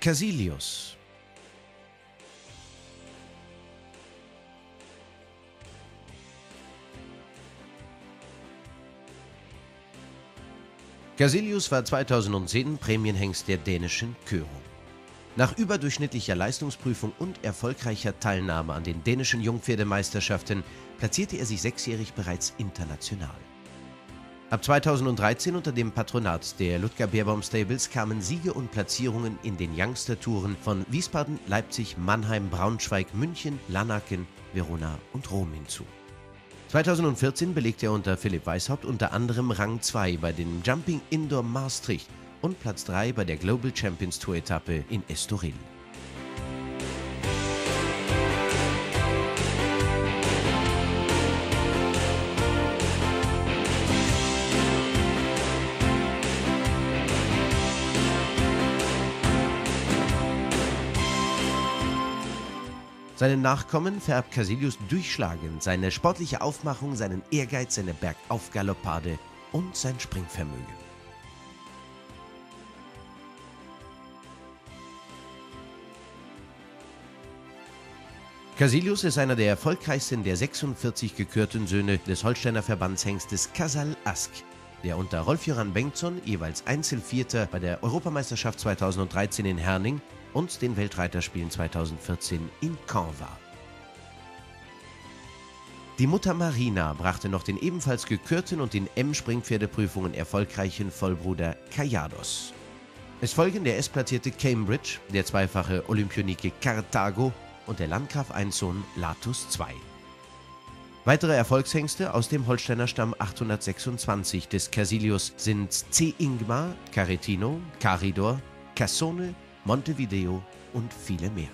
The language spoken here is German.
Casilius Casilius war 2010 Prämienhengst der dänischen Körung. Nach überdurchschnittlicher Leistungsprüfung und erfolgreicher Teilnahme an den dänischen Jungpferdemeisterschaften platzierte er sich sechsjährig bereits international. Ab 2013 unter dem Patronat der Ludger Beerbaum Stables kamen Siege und Platzierungen in den Youngster-Touren von Wiesbaden, Leipzig, Mannheim, Braunschweig, München, Lanaken, Verona und Rom hinzu. 2014 belegte er unter Philipp Weishaupt unter anderem Rang 2 bei dem Jumping Indoor Maastricht und Platz 3 bei der Global Champions Tour Etappe in Estoril. Seinen Nachkommen vererbt Casilius durchschlagend seine sportliche Aufmachung, seinen Ehrgeiz, seine Bergaufgaloppade und sein Springvermögen. Casilius ist einer der erfolgreichsten der 46 gekürten Söhne des Holsteiner Verbandshengstes Casal Ask, der unter Rolf-Joran Bengtsson jeweils Einzelvierter bei der Europameisterschaft 2013 in Herning und den Weltreiterspielen 2014 in Caen war. Die Mutter Marina brachte noch den ebenfalls gekürten und in M-Springpferdeprüfungen erfolgreichen Vollbruder Callados. Es folgen der S-platzierte Cambridge, der zweifache Olympionike Carthago und der Landgraf Einsohn Latus II. Weitere Erfolgshengste aus dem Holsteiner Stamm 826 des Casilius sind C. Ingmar, Caretino, Caridor, Cassone, Montevideo und viele mehr.